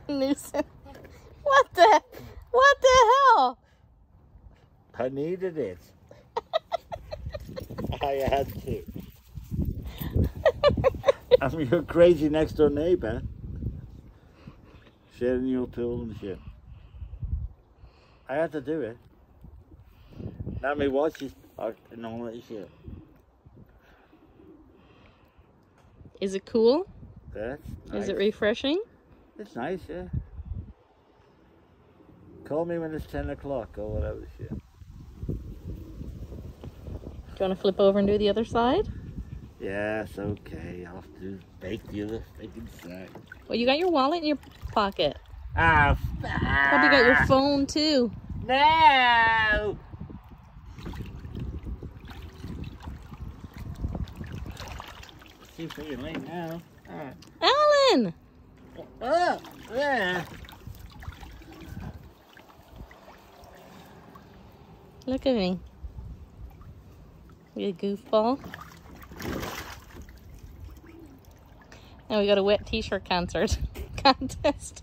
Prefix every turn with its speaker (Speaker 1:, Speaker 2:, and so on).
Speaker 1: Nuisance. What the? What the hell?
Speaker 2: I needed it. I had to. I'm your crazy next door neighbor. Sharing your pool and shit. I had to do it. Now my watch is and all that shit.
Speaker 1: Is it cool?
Speaker 2: That's
Speaker 1: Is it refreshing?
Speaker 2: It's nice, yeah. Call me when it's 10 o'clock or whatever shit.
Speaker 1: Do you want to flip over and do the other side?
Speaker 2: Yes, okay. I'll have to bake the other freaking side.
Speaker 1: Well, you got your wallet in your pocket.
Speaker 2: Ah,
Speaker 1: Probably got your phone too.
Speaker 2: No! Seems pretty late now. Alright.
Speaker 1: Alan!
Speaker 2: Oh, yeah.
Speaker 1: Look at me. You goofball. And we got a wet t-shirt concert contest.